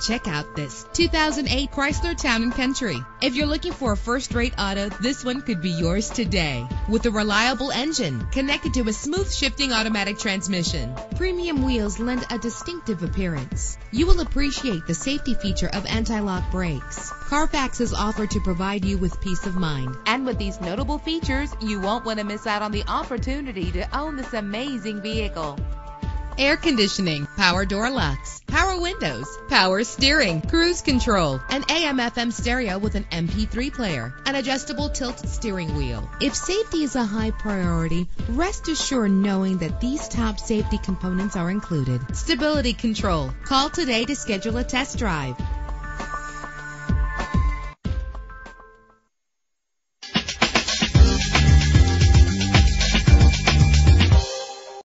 check out this 2008 Chrysler Town & Country. If you're looking for a first-rate auto, this one could be yours today. With a reliable engine connected to a smooth shifting automatic transmission, premium wheels lend a distinctive appearance. You will appreciate the safety feature of anti-lock brakes. Carfax is offered to provide you with peace of mind. And with these notable features, you won't want to miss out on the opportunity to own this amazing vehicle air conditioning, power door locks, power windows, power steering, cruise control, an AM FM stereo with an MP3 player, an adjustable tilt steering wheel. If safety is a high priority, rest assured knowing that these top safety components are included. Stability control. Call today to schedule a test drive.